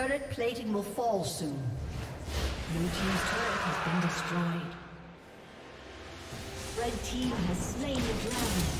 Turret plating will fall soon. Blue Team's turret has been destroyed. Red Team has slain the dragon.